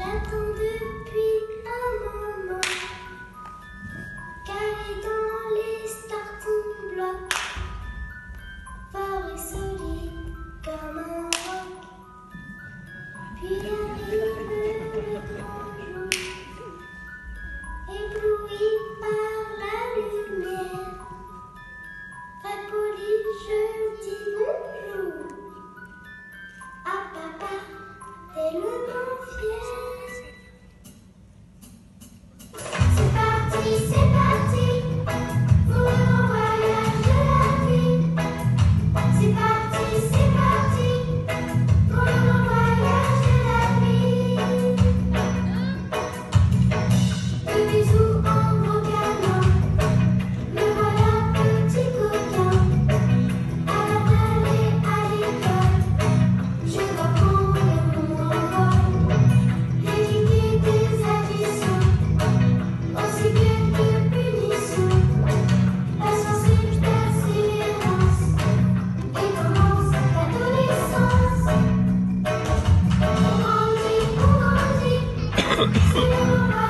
J'attends depuis Oh,